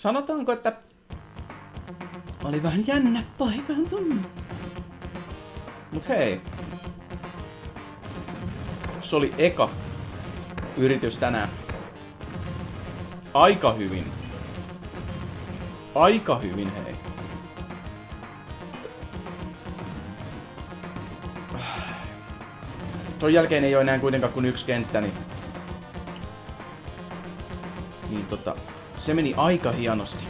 sanotaanko, että oli vähän jännä paikantu. Mut hei. Se oli eka yritys tänään. Aika hyvin. Aika hyvin, hei. Ton jälkeen ei ole enää kuitenkaan kuin yksi kenttä, niin... tota... Se meni aika hienosti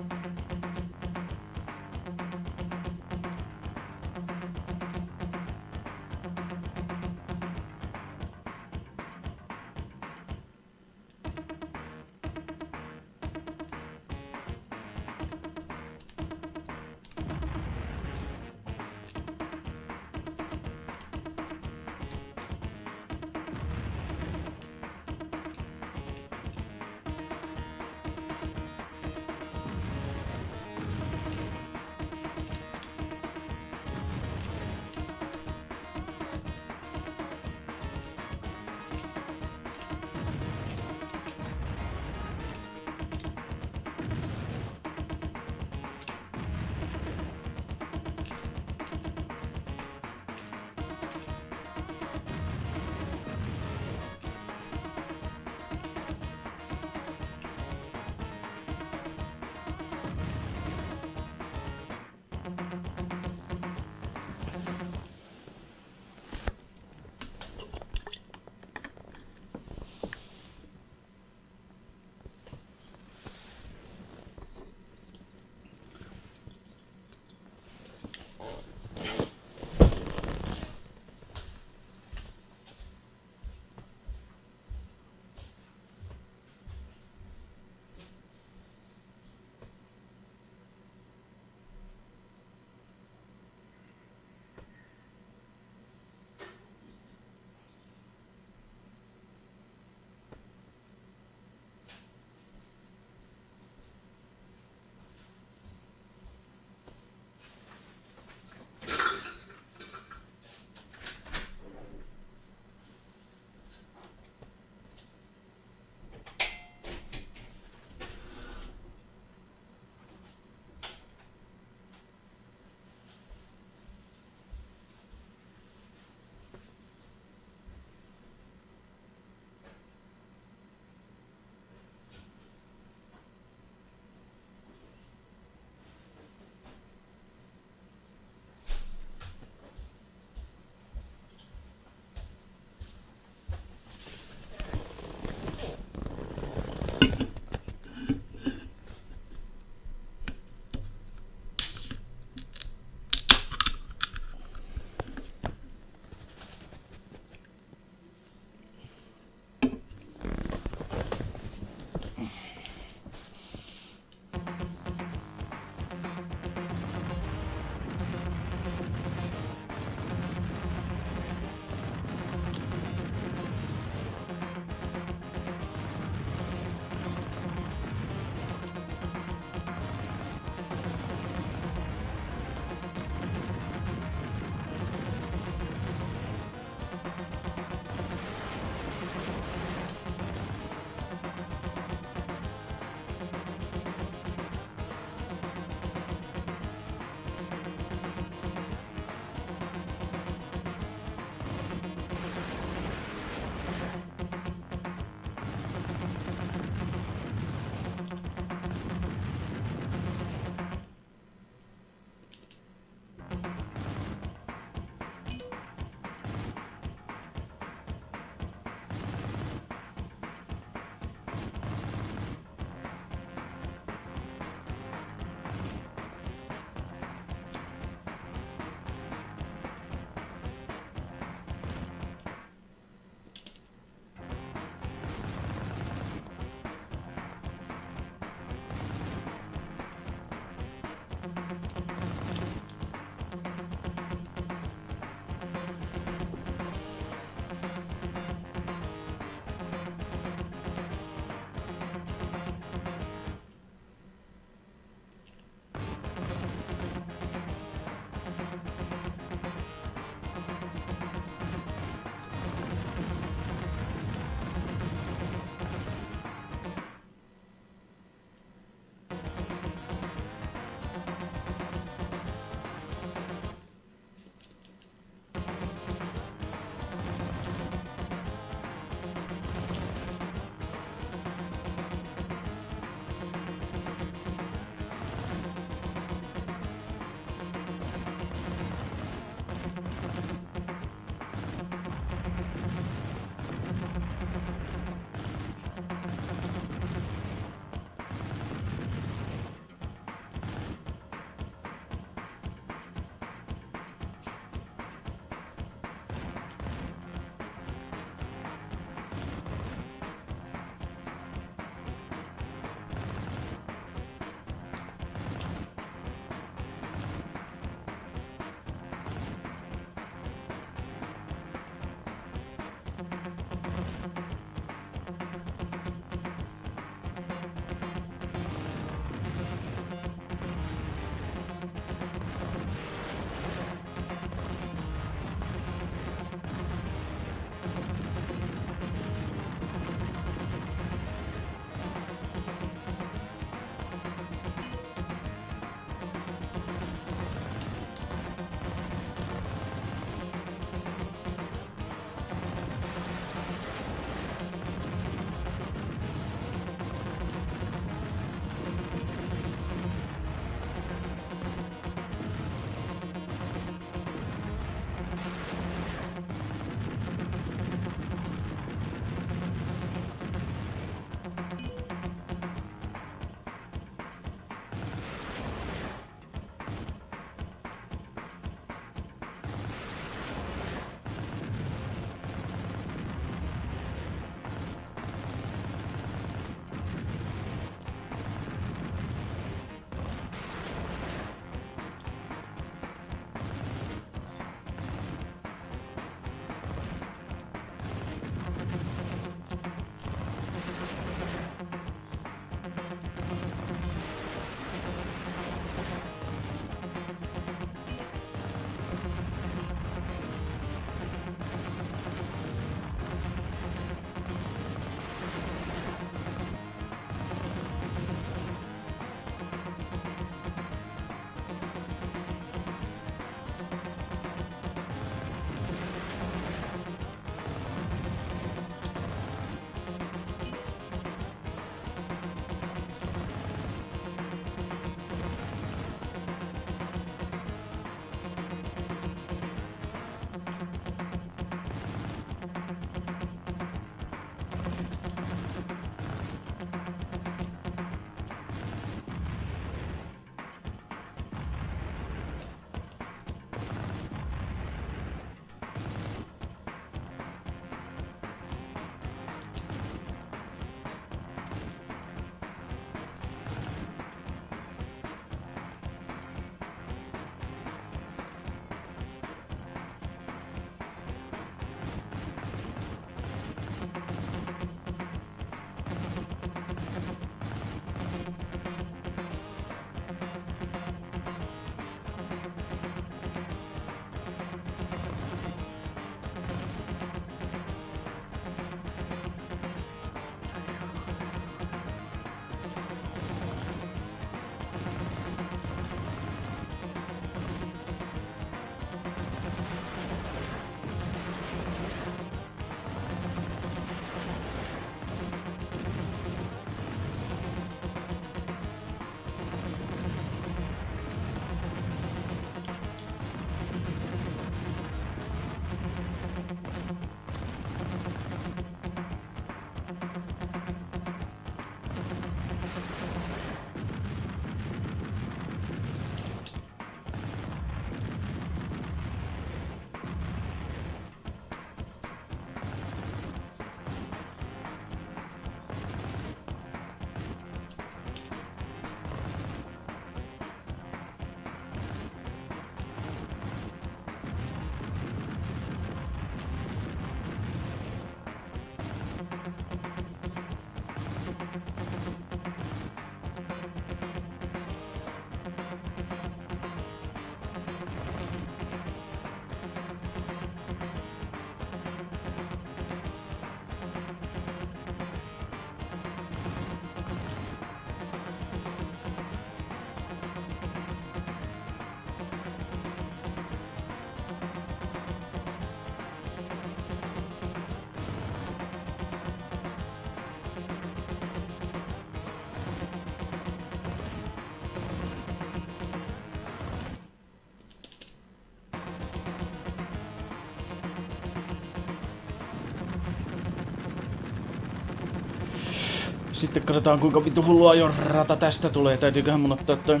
Sitten katsotaan kuinka vitu hullua jo rata tästä tulee. Täytyyköhän mun ottaa toi...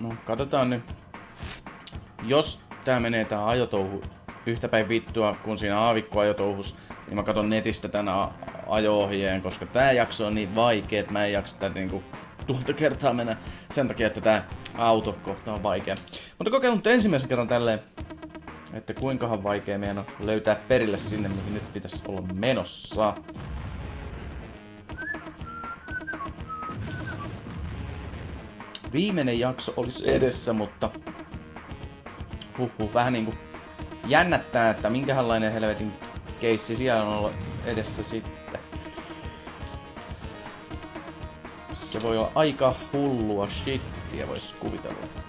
No, katsotaan nyt. Jos tää menee tää ajotouhu yhtä päin vittua kuin siinä aavikko ajotouhus, niin mä katson netistä tän ajo-ohjeen, koska tää jakso on niin vaikea, että mä en jaksa tätä niinku tuolta kertaa mennä sen takia, että tää autokohta on vaikea. Mutta kokeilun ensimmäisen kerran tälleen, että kuinkahan vaikea meidän on löytää perille sinne, mihin nyt pitäisi olla menossa. Viimeinen jakso olisi edessä, mutta huhhuh, vähän niinku jännättää, että minkälainen helvetin keissi siellä on ollut edessä sitten. Se voi olla aika hullua shittiä, vois kuvitella.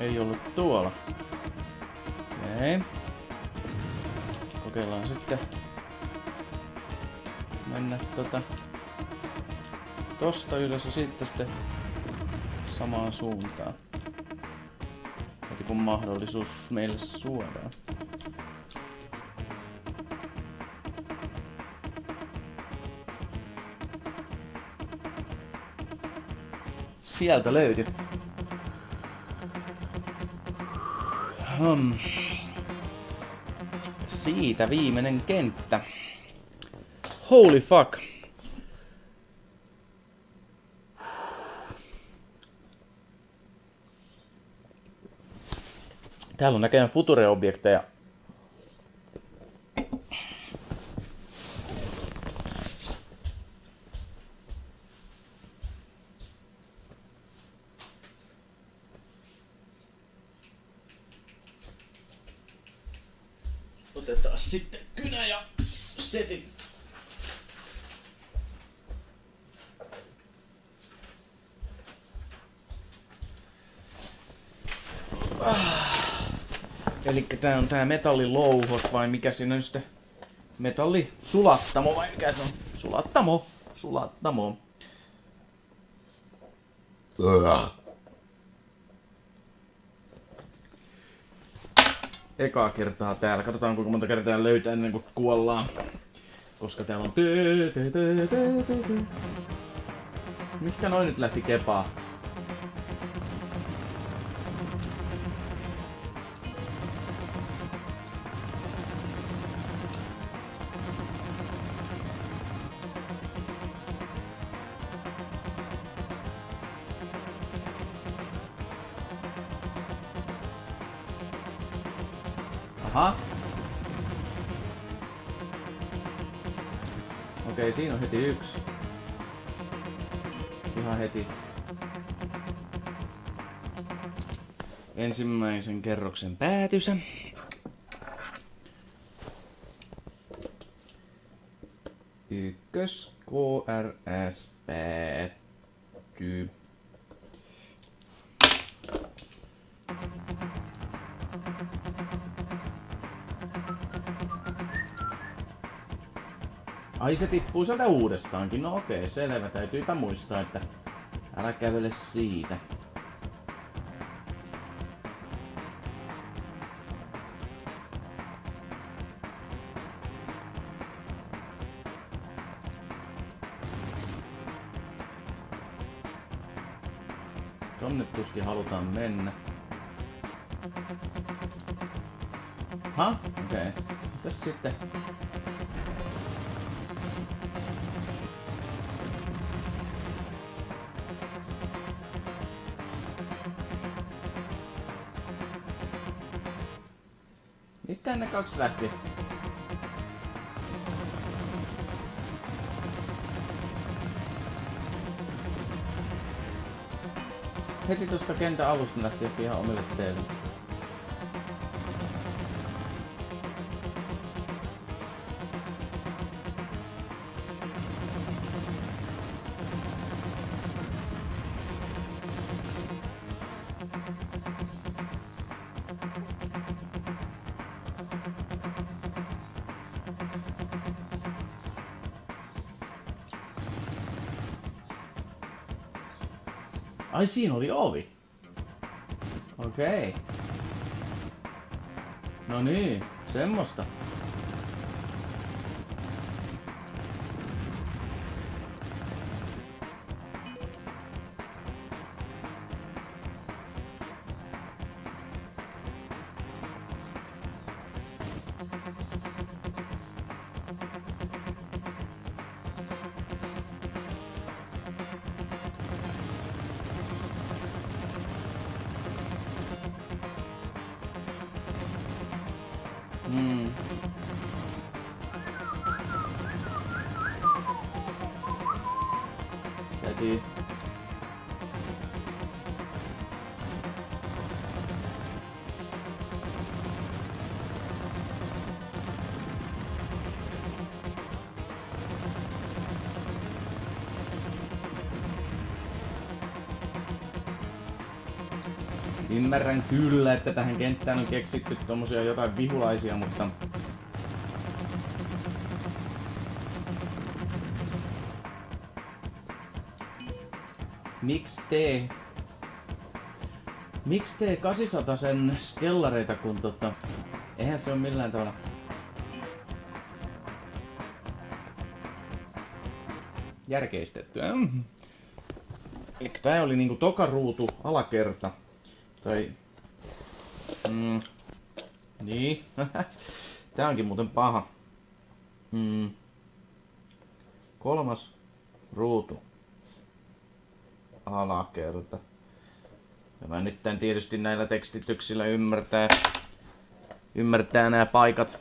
Ei ollut tuolla. Okei. Kokeillaan sitten mennä tota tosta ylös ja sitten sitten samaan suuntaan. Heti kun mahdollisuus meille suodaan. Sieltä löydy. Hmm. Siitä viimeinen kenttä. Holy fuck. Täällä on näköjään future-objekteja. Otetaan sitten kynä ja setin. Eli tää metallilouhos vai mikä siinä on sitten? Metalli sulattamo vai mikä se on? Sulattamo. Sulattamo. Ekaa kertaa täällä. Katsotaan kuinka monta kertaa löytää ennen kuin kuollaan. Koska täällä on... Mihkä noin nyt lähti kepaa? Heti yksi. Ihan heti. Ensimmäisen kerroksen päätysä. Ykkös KRS päätyy. Ai se tippuu sieltä uudestaankin. No okei, selvä. Täytyypä muistaa, että älä kävele siitä. Tonne tuskin halutaan mennä. Ha? Okei. Okay. Tässä sitten kaksi lähti? Heti tuosta kentän alusta lähti ihan omille teille. Ai siinä oli ovi. Okei. Okay. No niin, semmoista. Ymmärrän kyllä, että tähän kenttään on keksitty tommosia jotain vihulaisia, mutta... Miksi tee... Miksi tee 800 sen skellareita, kun tota... Eihän se ole millään tavalla... Järkeistettyä. Eli tää oli niinku toka ruutu, alakerta. Tai... Mm. Niin. Tää onkin muuten paha. Mm. Kolmas ruutu. Alakerta. Ja mä nyt tietysti näillä tekstityksillä ymmärtää, ymmärtää nämä paikat.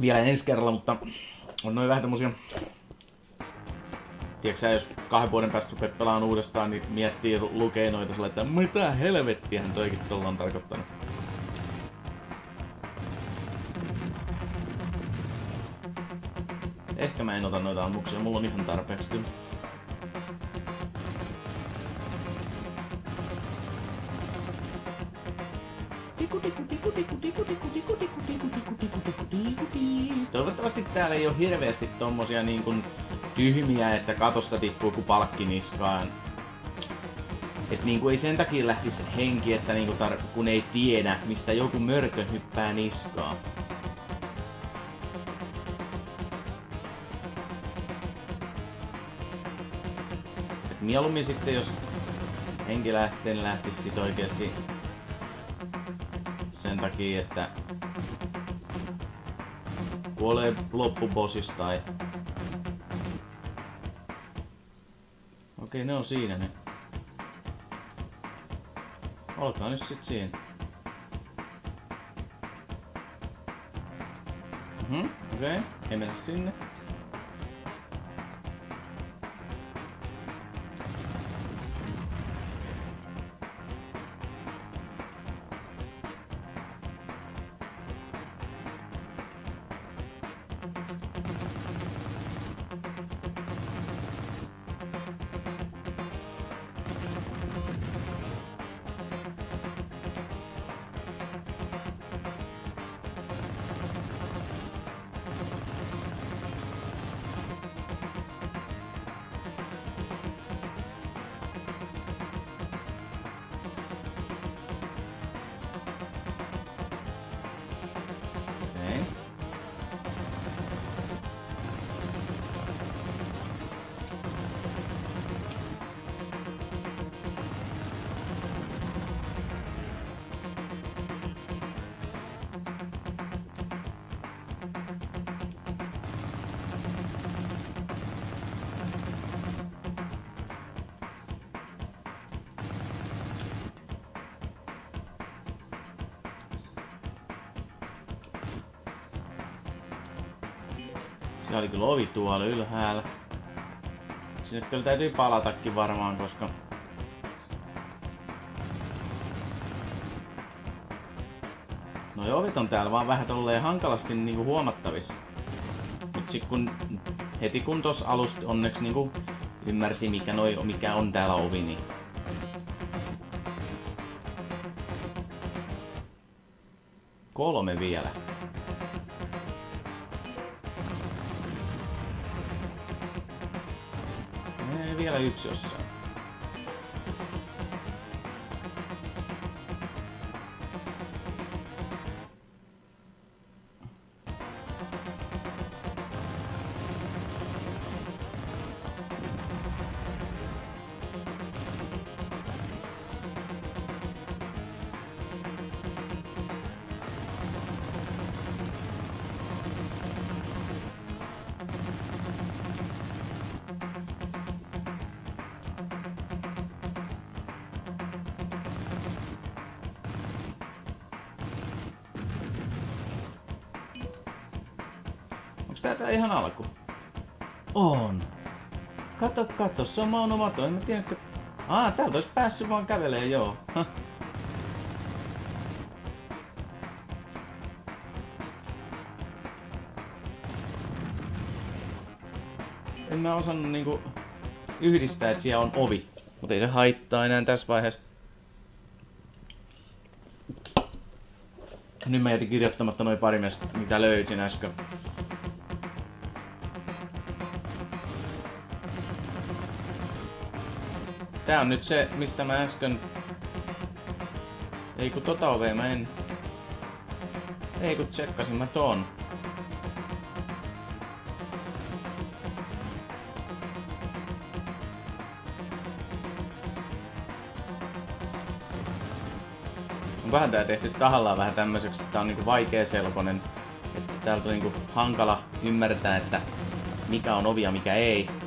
Vielä ensi kerralla, mutta on noin vähän tämmösiä tiedätkö jos kahden vuoden päästä rupeat pelaamaan uudestaan, niin miettii lukee noita sillä, että mitä helvettiä hän toikin tuolla on tarkoittanut. Ehkä mä en ota noita ammuksia, mulla on ihan tarpeeksi kyllä. Toivottavasti täällä ei ole hirveästi tommosia niin kuin tyhmiä, että katosta tippuu kuin palkki niskaan. Et niinku ei sen takia lähtisi henki, että niinku tar- kun ei tiedä, mistä joku mörkö hyppää niskaan. Et mieluummin sitten, jos henki lähtee, niin lähtisi sit oikeesti sen takia, että kuolee loppubossista tai Okei, ne on siinä ne. Olkaa nyt sit siinä. Mhm, okei. Okay. Ei mennä sinne. Siellä oli kyllä ovi tuolla ylhäällä. Sinne kyllä täytyy palatakin varmaan, koska... No ovet on täällä vaan vähän tolleen hankalasti niinku huomattavissa. Mut sit kun heti kun tos alusta onneksi niinku ymmärsi mikä, noi, mikä on täällä ovi, niin kolme vielä. Yksi jossain. Tää ihan alku? On. Kato, kato, se on maun oma toi. Mä tiedän, että... Aa, täältä olisi päässyt vaan kävelee, joo. En mä osannut niinku yhdistää, että siellä on ovi. Mutta ei se haittaa enää tässä vaiheessa. Nyt mä jätin kirjoittamatta noin pari mitä löysin äsken. Tää on nyt se, mistä mä äsken... Ei kun tota ovea mä en... Ei kun tsekkasin mä ton. Onkohan tää tehty tahallaan vähän tämmöiseksi, että tää on niinku vaikea selkonen. Että täältä on niinku hankala ymmärtää, että mikä on ovi ja mikä ei.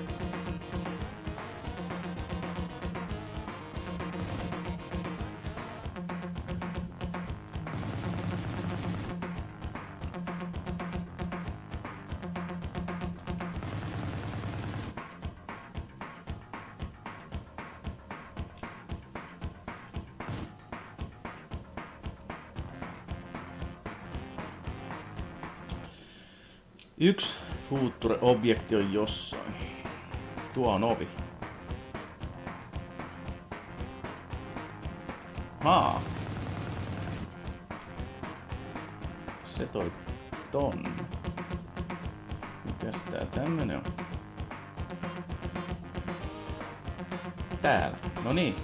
Future-objekti on jossain. Tuo on ovi. Haa. Se toi ton. Mikäs tää tämmönen on? Täällä. No niin.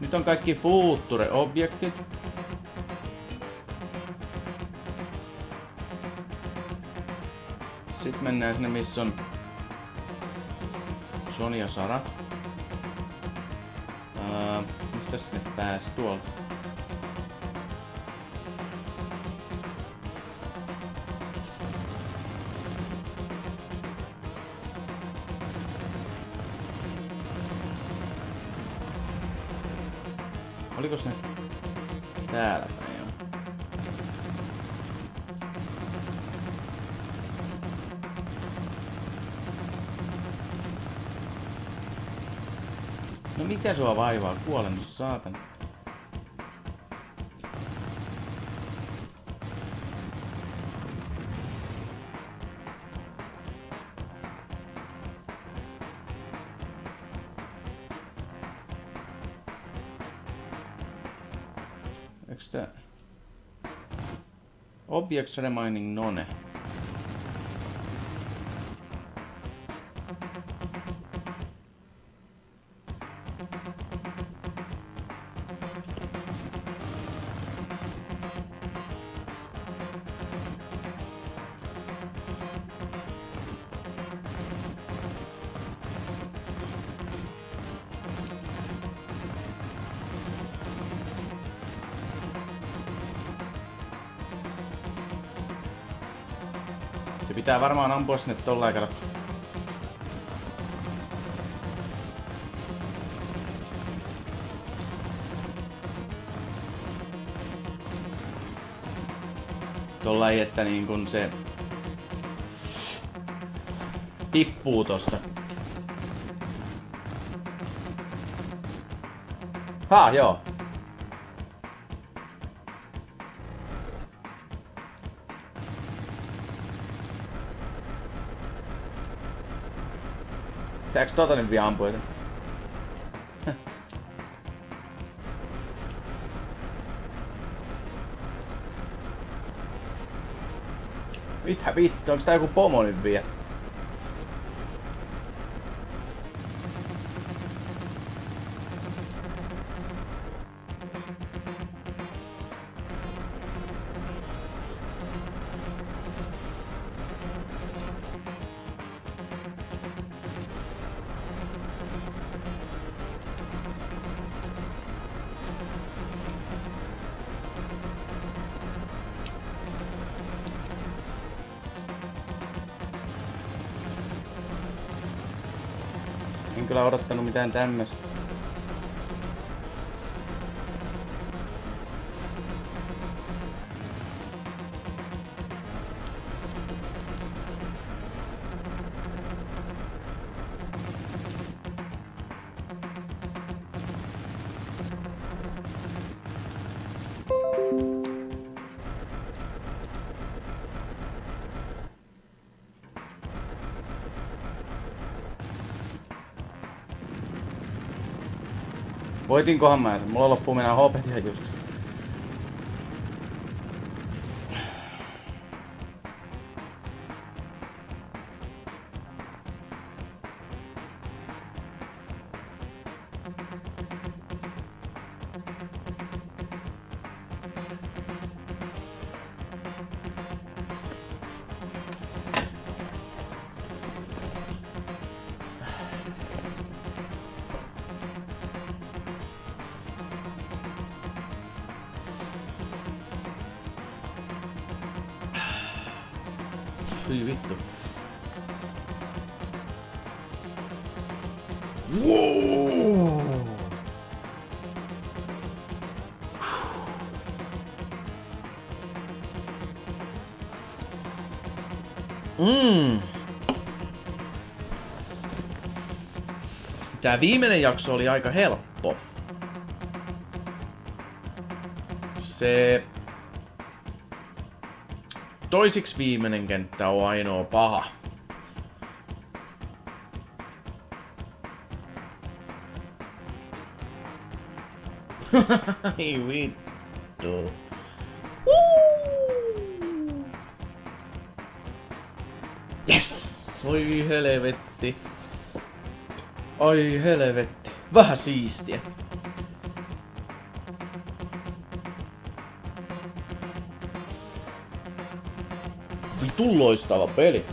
Nyt on kaikki future-objektit. Sitten mennään sinne, missä on John ja Sara. Uh, mistä sinne pääsi? Tuolta. Sua vaivaa? Kuole nyt saatan. Objects remaining none. Pitää varmaan ampua sinne tolla aikana. Tolla ei, että niin kun se tippuu tosta. Ha, joo. Pitääks tota nyt vielä ampua? Mitä vittu, onks tää joku pomo nyt vielä? Kyllä odottanut mitään tämmöstä. Voitinkohan mä sen? Mulla loppuu mennä hopetia just. Wow. Mm. Tää viimeinen jakso oli aika helppo. Se toisiksi viimeinen kenttä on ainoa paha. Ai vittu. Yes! Oi helvetti. Ai helvetti. Vähän siistiä. Vitun loistava peli.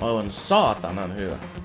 Aivan saatanan hyvä.